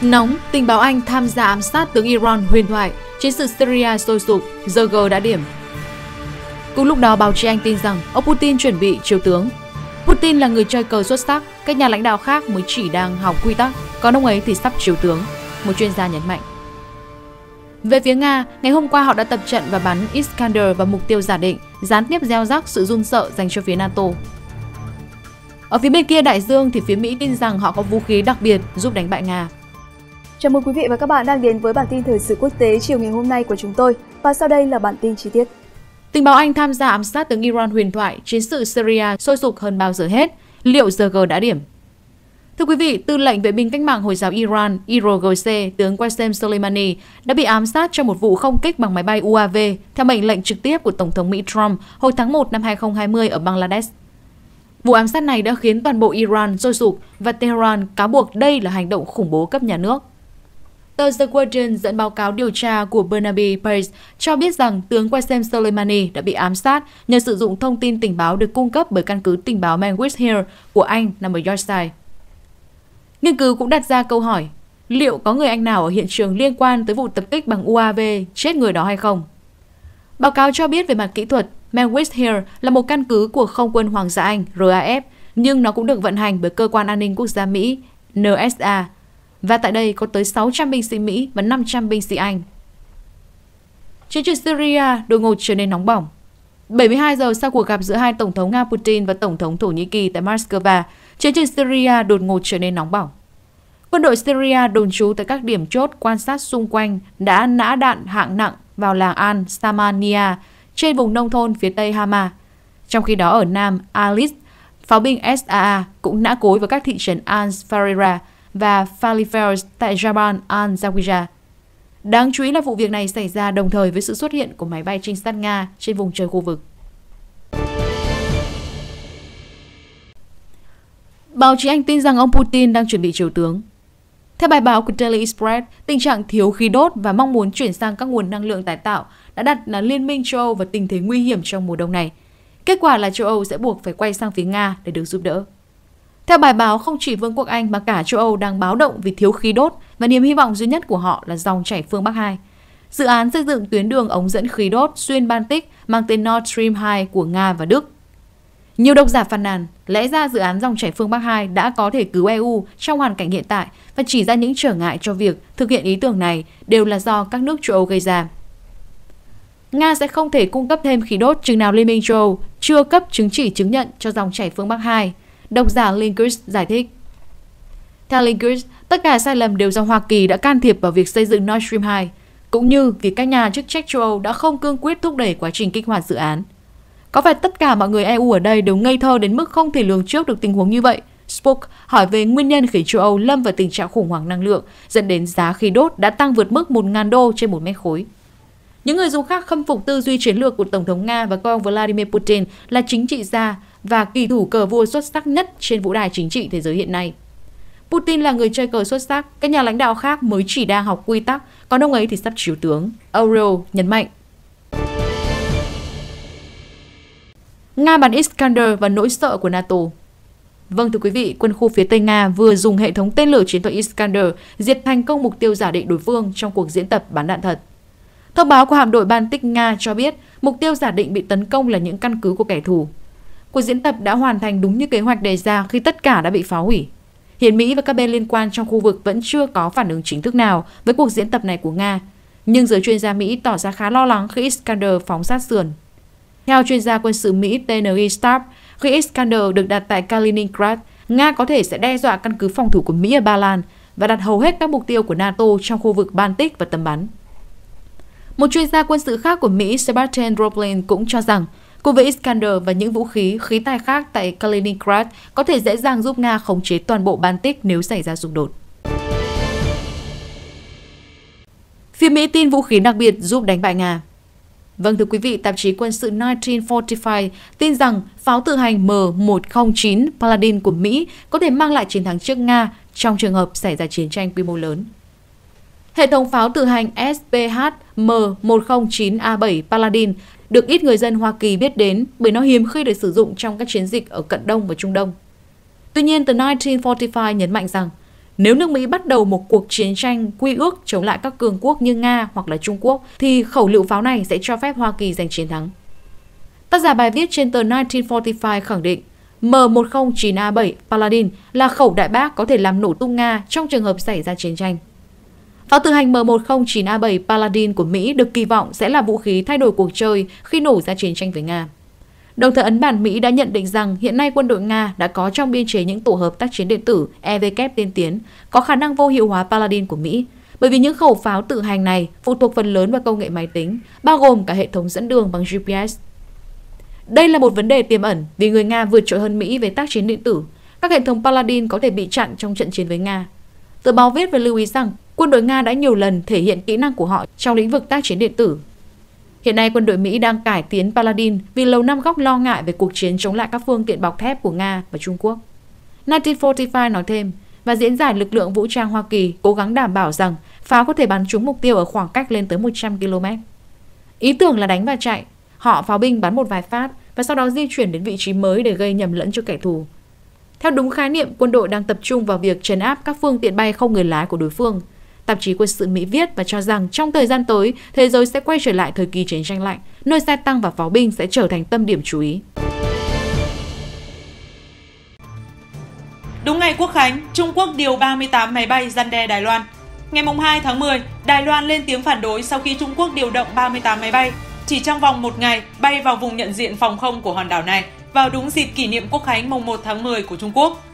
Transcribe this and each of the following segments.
Nóng, tình báo Anh tham gia ám sát tướng Iran huyền thoại, chiến sự Syria sôi sục, giờ G đã điểm. Cùng lúc đó, báo chí Anh tin rằng ông Putin chuẩn bị chiếu tướng. Putin là người chơi cờ xuất sắc, các nhà lãnh đạo khác mới chỉ đang học quy tắc, còn ông ấy thì sắp chiếu tướng, một chuyên gia nhấn mạnh. Về phía Nga, ngày hôm qua họ đã tập trận và bắn Iskander vào mục tiêu giả định, gián tiếp gieo rắc sự run sợ dành cho phía NATO. Ở phía bên kia đại dương thì phía Mỹ tin rằng họ có vũ khí đặc biệt giúp đánh bại Nga. Chào mừng quý vị và các bạn đang đến với bản tin thời sự quốc tế chiều ngày hôm nay của chúng tôi. Và sau đây là bản tin chi tiết. Tình báo Anh tham gia ám sát tướng Iran huyền thoại, chiến sự Syria sôi sục hơn bao giờ hết. Liệu GG đã điểm? Thưa quý vị, tư lệnh vệ binh cách mạng Hồi giáo Iran IRGC tướng Qasem Soleimani đã bị ám sát trong một vụ không kích bằng máy bay UAV theo mệnh lệnh trực tiếp của Tổng thống Mỹ Trump hồi tháng 1 năm 2020 ở Bangladesh. Vụ ám sát này đã khiến toàn bộ Iran sôi sục và Tehran cáo buộc đây là hành động khủng bố cấp nhà nước. Tờ The Guardian dẫn báo cáo điều tra của Bernabe Pace cho biết rằng tướng Qasem Soleimani đã bị ám sát nhờ sử dụng thông tin tình báo được cung cấp bởi căn cứ tình báo Manwich Hill của Anh nằm ở Yorkshire. Nghiên cứu cũng đặt ra câu hỏi, liệu có người Anh nào ở hiện trường liên quan tới vụ tập kích bằng UAV chết người đó hay không? Báo cáo cho biết về mặt kỹ thuật, Manwich Hill là một căn cứ của không quân Hoàng gia Anh RAF, nhưng nó cũng được vận hành bởi Cơ quan An ninh Quốc gia Mỹ NSA và tại đây có tới 600 binh sĩ Mỹ và 500 binh sĩ Anh. Chiến trường Syria đột ngột trở nên nóng bỏng. 72 giờ sau cuộc gặp giữa hai Tổng thống Nga Putin và Tổng thống Thổ Nhĩ Kỳ tại Moscow, chiến trường Syria đột ngột trở nên nóng bỏng. Quân đội Syria đồn trú tại các điểm chốt quan sát xung quanh đã nã đạn hạng nặng vào làng Al Samania trên vùng nông thôn phía tây Hama. Trong khi đó ở Nam Alis, pháo binh SAA cũng nã cối vào các thị trấn Al Farira và Falifers tại Jaban al Zawija. Đáng chú ý là vụ việc này xảy ra đồng thời với sự xuất hiện của máy bay trinh sát Nga trên vùng trời khu vực. Báo chí Anh tin rằng ông Putin đang chuẩn bị triều tướng. Theo bài báo của Daily Express, tình trạng thiếu khí đốt và mong muốn chuyển sang các nguồn năng lượng tái tạo đã đặt là Liên minh châu Âu vào tình thế nguy hiểm trong mùa đông này. Kết quả là châu Âu sẽ buộc phải quay sang phía Nga để được giúp đỡ. Theo bài báo, không chỉ Vương quốc Anh mà cả châu Âu đang báo động vì thiếu khí đốt và niềm hy vọng duy nhất của họ là dòng chảy phương Bắc 2. Dự án xây dựng tuyến đường ống dẫn khí đốt xuyên Baltic mang tên Nord Stream 2 của Nga và Đức. Nhiều độc giả phàn nàn, lẽ ra dự án dòng chảy phương Bắc 2 đã có thể cứu EU trong hoàn cảnh hiện tại và chỉ ra những trở ngại cho việc thực hiện ý tưởng này đều là do các nước châu Âu gây ra. Nga sẽ không thể cung cấp thêm khí đốt chừng nào Liên minh châu Âu chưa cấp chứng chỉ chứng nhận cho dòng chảy phương Bắc 2, độc giả Linkers giải thích. Theo Linkers, tất cả sai lầm đều do Hoa Kỳ đã can thiệp vào việc xây dựng Nord Stream 2, cũng như vì các nhà chức trách châu Âu đã không cương quyết thúc đẩy quá trình kích hoạt dự án. Có phải tất cả mọi người EU ở đây đều ngây thơ đến mức không thể lường trước được tình huống như vậy? Spock hỏi về nguyên nhân khiến châu Âu lâm vào tình trạng khủng hoảng năng lượng, dẫn đến giá khí đốt đã tăng vượt mức 1.000 đô trên một mét khối. Những người dùng khác khâm phục tư duy chiến lược của Tổng thống Nga và coi ông Vladimir Putin là chính trị gia và kỳ thủ cờ vua xuất sắc nhất trên vũ đài chính trị thế giới hiện nay. Putin là người chơi cờ xuất sắc, các nhà lãnh đạo khác mới chỉ đang học quy tắc, còn ông ấy thì sắp chiếu tướng. Aurel nhấn mạnh. Nga bắn Iskander và nỗi sợ của NATO Vâng thưa quý vị, quân khu phía Tây Nga vừa dùng hệ thống tên lửa chiến thuật Iskander diệt thành công mục tiêu giả định đối phương trong cuộc diễn tập bắn đạn thật. Thông báo của hạm đội Baltic Nga cho biết mục tiêu giả định bị tấn công là những căn cứ của kẻ thù. Cuộc diễn tập đã hoàn thành đúng như kế hoạch đề ra khi tất cả đã bị phá hủy. Hiện Mỹ và các bên liên quan trong khu vực vẫn chưa có phản ứng chính thức nào với cuộc diễn tập này của Nga, nhưng giới chuyên gia Mỹ tỏ ra khá lo lắng khi Iskander phóng sát sườn. Theo chuyên gia quân sự Mỹ TNI Stark, khi Iskander được đặt tại Kaliningrad, Nga có thể sẽ đe dọa căn cứ phòng thủ của Mỹ ở Ba Lan và đặt hầu hết các mục tiêu của NATO trong khu vực Baltic và tầm bắn. Một chuyên gia quân sự khác của Mỹ Sebastian Roblin cũng cho rằng Cùng với Iskander và những vũ khí, khí tài khác tại Kaliningrad có thể dễ dàng giúp Nga khống chế toàn bộ Baltic nếu xảy ra xung đột. Phía Mỹ tin vũ khí đặc biệt giúp đánh bại Nga. Vâng thưa quý vị, tạp chí quân sự 1945 tin rằng pháo tự hành M109 Paladin của Mỹ có thể mang lại chiến thắng trước Nga trong trường hợp xảy ra chiến tranh quy mô lớn. Hệ thống pháo tự hành SPH M109A7 Paladin được ít người dân Hoa Kỳ biết đến bởi nó hiếm khi được sử dụng trong các chiến dịch ở Cận Đông và Trung Đông. Tuy nhiên, The 1945 nhấn mạnh rằng Nếu nước Mỹ bắt đầu một cuộc chiến tranh quy ước chống lại các cường quốc như Nga hoặc là Trung Quốc, thì khẩu lựu pháo này sẽ cho phép Hoa Kỳ giành chiến thắng. Tác giả bài viết trên tờ 1945 khẳng định M109A7 Paladin là khẩu đại bác có thể làm nổ tung Nga trong trường hợp xảy ra chiến tranh. Pháo tự hành M109A7 Paladin của Mỹ được kỳ vọng sẽ là vũ khí thay đổi cuộc chơi khi nổ ra chiến tranh với Nga. Đồng thời Ấn Bản Mỹ đã nhận định rằng hiện nay quân đội Nga đã có trong biên chế những tổ hợp tác chiến điện tử EVK tiên tiến có khả năng vô hiệu hóa Paladin của Mỹ, bởi vì những khẩu pháo tự hành này phụ thuộc phần lớn vào công nghệ máy tính, bao gồm cả hệ thống dẫn đường bằng GPS. Đây là một vấn đề tiềm ẩn vì người Nga vượt trội hơn Mỹ về tác chiến điện tử. Các hệ thống Paladin có thể bị chặn trong trận chiến với Nga. Tờ báo viết và lưu ý rằng quân đội Nga đã nhiều lần thể hiện kỹ năng của họ trong lĩnh vực tác chiến điện tử. Hiện nay quân đội Mỹ đang cải tiến Paladin vì lầu năm góc lo ngại về cuộc chiến chống lại các phương tiện bọc thép của Nga và Trung Quốc. 1945 nói thêm, và diễn giải lực lượng vũ trang Hoa Kỳ cố gắng đảm bảo rằng pháo có thể bắn trúng mục tiêu ở khoảng cách lên tới 100 km. Ý tưởng là đánh và chạy, họ pháo binh bắn một vài phát và sau đó di chuyển đến vị trí mới để gây nhầm lẫn cho kẻ thù. Theo đúng khái niệm, quân đội đang tập trung vào việc trấn áp các phương tiện bay không người lái của đối phương – Tạp chí quân sự Mỹ viết và cho rằng trong thời gian tới, thế giới sẽ quay trở lại thời kỳ chiến tranh lạnh, nơi xe tăng và pháo binh sẽ trở thành tâm điểm chú ý. Đúng ngày Quốc khánh, Trung Quốc điều 38 máy bay gian đe Đài Loan. Ngày 2 tháng 10, Đài Loan lên tiếng phản đối sau khi Trung Quốc điều động 38 máy bay. Chỉ trong vòng một ngày, bay vào vùng nhận diện phòng không của hòn đảo này, vào đúng dịp kỷ niệm Quốc khánh mùng 1 tháng 10 của Trung Quốc.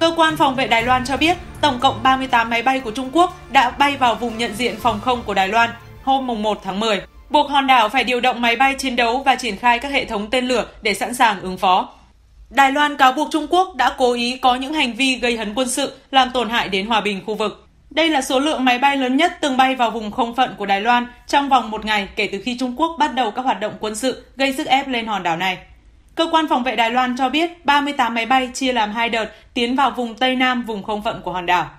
Cơ quan phòng vệ Đài Loan cho biết, tổng cộng 38 máy bay của Trung Quốc đã bay vào vùng nhận diện phòng không của Đài Loan hôm 1 tháng 10, buộc hòn đảo phải điều động máy bay chiến đấu và triển khai các hệ thống tên lửa để sẵn sàng ứng phó. Đài Loan cáo buộc Trung Quốc đã cố ý có những hành vi gây hấn quân sự làm tổn hại đến hòa bình khu vực. Đây là số lượng máy bay lớn nhất từng bay vào vùng không phận của Đài Loan trong vòng một ngày kể từ khi Trung Quốc bắt đầu các hoạt động quân sự gây sức ép lên hòn đảo này. Cơ quan phòng vệ Đài Loan cho biết 38 máy bay chia làm hai đợt tiến vào vùng Tây Nam vùng không phận của hòn đảo.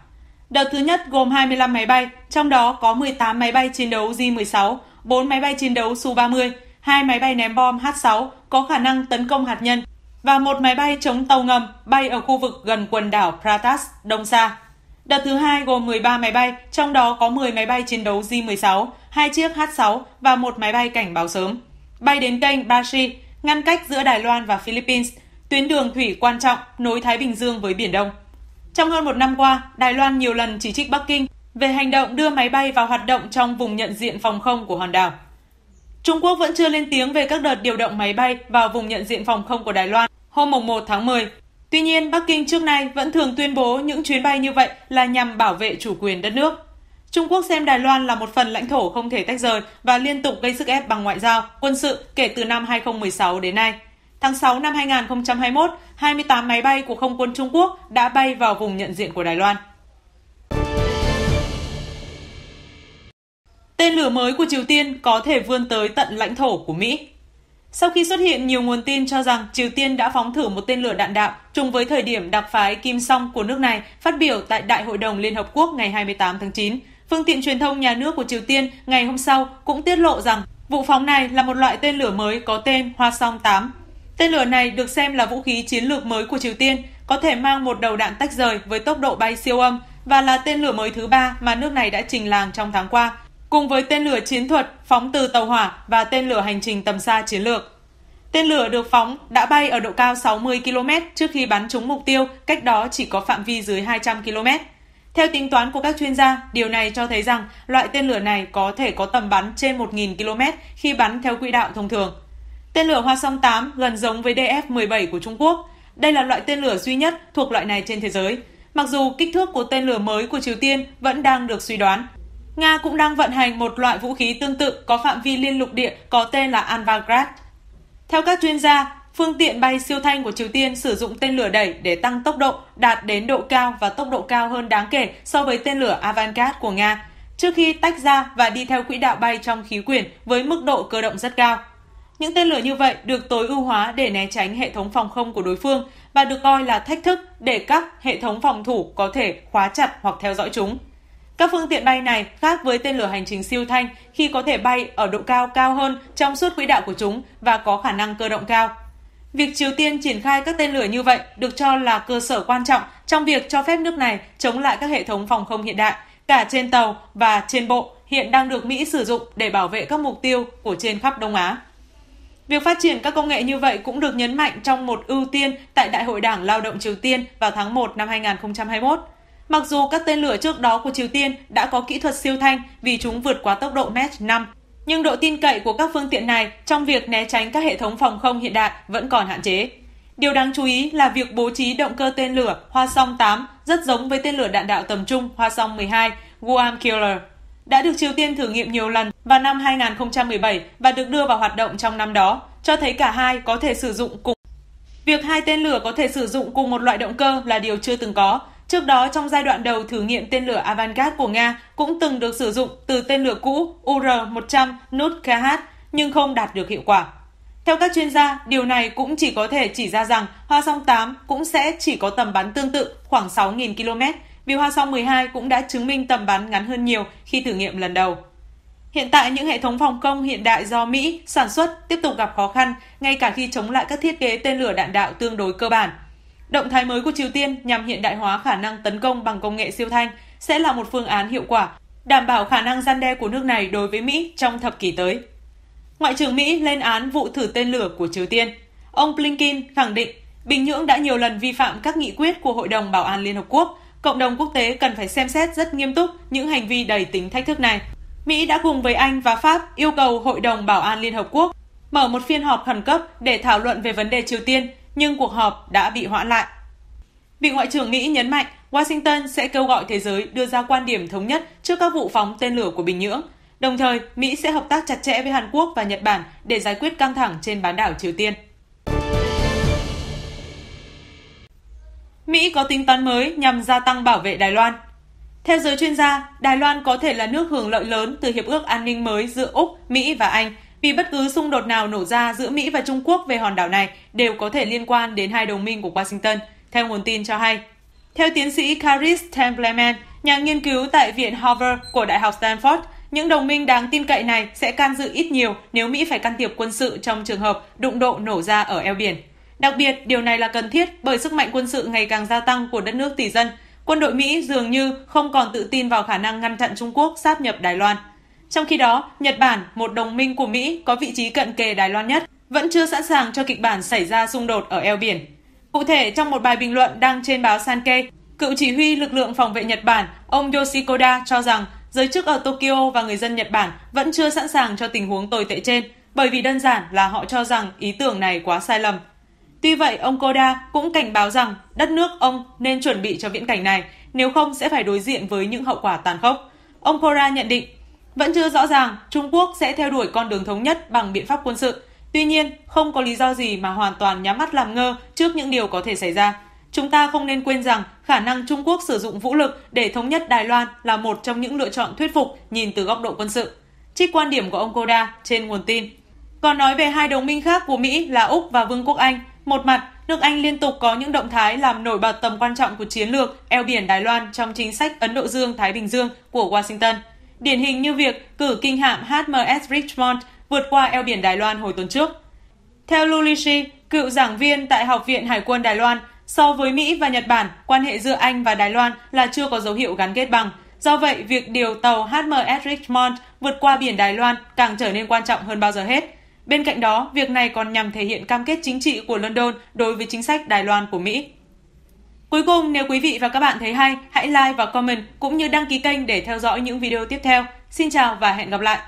Đợt thứ nhất gồm 25 máy bay, trong đó có 18 máy bay chiến đấu J-16, 4 máy bay chiến đấu Su-30, 2 máy bay ném bom H-6 có khả năng tấn công hạt nhân và một máy bay chống tàu ngầm bay ở khu vực gần quần đảo Pratas, Đông Sa. Đợt thứ hai gồm 13 máy bay, trong đó có 10 máy bay chiến đấu J-16, 2 chiếc H-6 và một máy bay cảnh báo sớm. Bay đến kênh Bashi, ngăn cách giữa Đài Loan và Philippines, tuyến đường thủy quan trọng nối Thái Bình Dương với Biển Đông. Trong hơn một năm qua, Đài Loan nhiều lần chỉ trích Bắc Kinh về hành động đưa máy bay vào hoạt động trong vùng nhận diện phòng không của hòn đảo. Trung Quốc vẫn chưa lên tiếng về các đợt điều động máy bay vào vùng nhận diện phòng không của Đài Loan hôm 1 tháng 10. Tuy nhiên, Bắc Kinh trước nay vẫn thường tuyên bố những chuyến bay như vậy là nhằm bảo vệ chủ quyền đất nước. Trung Quốc xem Đài Loan là một phần lãnh thổ không thể tách rời và liên tục gây sức ép bằng ngoại giao, quân sự kể từ năm 2016 đến nay. Tháng 6 năm 2021, 28 máy bay của không quân Trung Quốc đã bay vào vùng nhận diện của Đài Loan. Tên lửa mới của Triều Tiên có thể vươn tới tận lãnh thổ của Mỹ. Sau khi xuất hiện nhiều nguồn tin cho rằng Triều Tiên đã phóng thử một tên lửa đạn đạo trùng với thời điểm đặc phái Kim Song của nước này phát biểu tại Đại hội đồng Liên Hợp Quốc ngày 28 tháng 9, Phương tiện truyền thông nhà nước của Triều Tiên ngày hôm sau cũng tiết lộ rằng vụ phóng này là một loại tên lửa mới có tên Hoa Song 8. Tên lửa này được xem là vũ khí chiến lược mới của Triều Tiên, có thể mang một đầu đạn tách rời với tốc độ bay siêu âm và là tên lửa mới thứ ba mà nước này đã trình làng trong tháng qua, cùng với tên lửa chiến thuật phóng từ tàu hỏa và tên lửa hành trình tầm xa chiến lược. Tên lửa được phóng đã bay ở độ cao 60 km trước khi bắn trúng mục tiêu, cách đó chỉ có phạm vi dưới 200 km. Theo tính toán của các chuyên gia, điều này cho thấy rằng loại tên lửa này có thể có tầm bắn trên 1.000 km khi bắn theo quỹ đạo thông thường. Tên lửa Hoa Song 8 gần giống với DF-17 của Trung Quốc. Đây là loại tên lửa duy nhất thuộc loại này trên thế giới. Mặc dù kích thước của tên lửa mới của Triều Tiên vẫn đang được suy đoán. Nga cũng đang vận hành một loại vũ khí tương tự có phạm vi liên lục địa có tên là Anvagrad. Theo các chuyên gia, Phương tiện bay siêu thanh của Triều Tiên sử dụng tên lửa đẩy để tăng tốc độ, đạt đến độ cao và tốc độ cao hơn đáng kể so với tên lửa Avangard của Nga, trước khi tách ra và đi theo quỹ đạo bay trong khí quyển với mức độ cơ động rất cao. Những tên lửa như vậy được tối ưu hóa để né tránh hệ thống phòng không của đối phương và được coi là thách thức để các hệ thống phòng thủ có thể khóa chặt hoặc theo dõi chúng. Các phương tiện bay này khác với tên lửa hành trình siêu thanh khi có thể bay ở độ cao cao hơn trong suốt quỹ đạo của chúng và có khả năng cơ động cao. Việc Triều Tiên triển khai các tên lửa như vậy được cho là cơ sở quan trọng trong việc cho phép nước này chống lại các hệ thống phòng không hiện đại, cả trên tàu và trên bộ hiện đang được Mỹ sử dụng để bảo vệ các mục tiêu của trên khắp Đông Á. Việc phát triển các công nghệ như vậy cũng được nhấn mạnh trong một ưu tiên tại Đại hội Đảng Lao động Triều Tiên vào tháng 1 năm 2021. Mặc dù các tên lửa trước đó của Triều Tiên đã có kỹ thuật siêu thanh vì chúng vượt quá tốc độ Mach 5, nhưng độ tin cậy của các phương tiện này trong việc né tránh các hệ thống phòng không hiện đại vẫn còn hạn chế. Điều đáng chú ý là việc bố trí động cơ tên lửa Hoa Song 8 rất giống với tên lửa đạn đạo tầm trung Hoa Song 12 Guam Killer đã được Triều Tiên thử nghiệm nhiều lần vào năm 2017 và được đưa vào hoạt động trong năm đó, cho thấy cả hai có thể sử dụng cùng. Việc hai tên lửa có thể sử dụng cùng một loại động cơ là điều chưa từng có. Trước đó, trong giai đoạn đầu thử nghiệm tên lửa Avangard của Nga cũng từng được sử dụng từ tên lửa cũ UR-100 Nut-KH nhưng không đạt được hiệu quả. Theo các chuyên gia, điều này cũng chỉ có thể chỉ ra rằng Hoa Song 8 cũng sẽ chỉ có tầm bắn tương tự khoảng 6.000 km vì Hoa Song 12 cũng đã chứng minh tầm bắn ngắn hơn nhiều khi thử nghiệm lần đầu. Hiện tại những hệ thống phòng không hiện đại do Mỹ sản xuất tiếp tục gặp khó khăn ngay cả khi chống lại các thiết kế tên lửa đạn đạo tương đối cơ bản. Động thái mới của Triều Tiên nhằm hiện đại hóa khả năng tấn công bằng công nghệ siêu thanh sẽ là một phương án hiệu quả, đảm bảo khả năng gian đe của nước này đối với Mỹ trong thập kỷ tới. Ngoại trưởng Mỹ lên án vụ thử tên lửa của Triều Tiên. Ông Blinken khẳng định Bình Nhưỡng đã nhiều lần vi phạm các nghị quyết của Hội đồng Bảo an Liên Hợp Quốc cộng đồng quốc tế cần phải xem xét rất nghiêm túc những hành vi đầy tính thách thức này. Mỹ đã cùng với Anh và Pháp yêu cầu Hội đồng Bảo an Liên Hợp Quốc mở một phiên họp khẩn cấp để thảo luận về vấn đề Triều Tiên, nhưng cuộc họp đã bị hoãn lại. Vị Ngoại trưởng Mỹ nhấn mạnh Washington sẽ kêu gọi thế giới đưa ra quan điểm thống nhất trước các vụ phóng tên lửa của Bình Nhưỡng. Đồng thời, Mỹ sẽ hợp tác chặt chẽ với Hàn Quốc và Nhật Bản để giải quyết căng thẳng trên bán đảo Triều Tiên. Mỹ có tính toán mới nhằm gia tăng bảo vệ Đài Loan. Theo giới chuyên gia, Đài Loan có thể là nước hưởng lợi lớn từ hiệp ước an ninh mới giữa Úc, Mỹ và Anh, vì bất cứ xung đột nào nổ ra giữa Mỹ và Trung Quốc về hòn đảo này đều có thể liên quan đến hai đồng minh của Washington, theo nguồn tin cho hay. Theo tiến sĩ Caris Templeman, nhà nghiên cứu tại Viện Harvard của Đại học Stanford, những đồng minh đáng tin cậy này sẽ can dự ít nhiều nếu Mỹ phải can thiệp quân sự trong trường hợp đụng độ nổ ra ở eo biển. Đặc biệt, điều này là cần thiết bởi sức mạnh quân sự ngày càng gia tăng của đất nước tỷ dân. Quân đội Mỹ dường như không còn tự tin vào khả năng ngăn chặn Trung Quốc sáp nhập Đài Loan. Trong khi đó, Nhật Bản, một đồng minh của Mỹ có vị trí cận kề Đài Loan nhất, vẫn chưa sẵn sàng cho kịch bản xảy ra xung đột ở eo biển. Cụ thể, trong một bài bình luận đăng trên báo Sankei, cựu chỉ huy lực lượng phòng vệ Nhật Bản, ông Yoshikoda cho rằng giới chức ở Tokyo và người dân Nhật Bản vẫn chưa sẵn sàng cho tình huống tồi tệ trên, bởi vì đơn giản là họ cho rằng ý tưởng này quá sai lầm. Tuy vậy, ông Koda cũng cảnh báo rằng đất nước ông nên chuẩn bị cho viễn cảnh này, nếu không sẽ phải đối diện với những hậu quả tàn khốc. Ông Koda nhận định, vẫn chưa rõ ràng Trung Quốc sẽ theo đuổi con đường thống nhất bằng biện pháp quân sự. Tuy nhiên, không có lý do gì mà hoàn toàn nhắm mắt làm ngơ trước những điều có thể xảy ra. Chúng ta không nên quên rằng khả năng Trung Quốc sử dụng vũ lực để thống nhất Đài Loan là một trong những lựa chọn thuyết phục nhìn từ góc độ quân sự. Trích quan điểm của ông Koda trên nguồn tin. Còn nói về hai đồng minh khác của Mỹ là Úc và Vương quốc Anh, một mặt, nước Anh liên tục có những động thái làm nổi bật tầm quan trọng của chiến lược eo biển Đài Loan trong chính sách Ấn Độ Dương-Thái Bình Dương của Washington. Điển hình như việc cử kinh hạm HMS Richmond vượt qua eo biển Đài Loan hồi tuần trước. Theo Lulishi, cựu giảng viên tại Học viện Hải quân Đài Loan, so với Mỹ và Nhật Bản, quan hệ giữa Anh và Đài Loan là chưa có dấu hiệu gắn kết bằng. Do vậy, việc điều tàu HMS Richmond vượt qua biển Đài Loan càng trở nên quan trọng hơn bao giờ hết. Bên cạnh đó, việc này còn nhằm thể hiện cam kết chính trị của London đối với chính sách Đài Loan của Mỹ. Cuối cùng, nếu quý vị và các bạn thấy hay, hãy like và comment cũng như đăng ký kênh để theo dõi những video tiếp theo. Xin chào và hẹn gặp lại!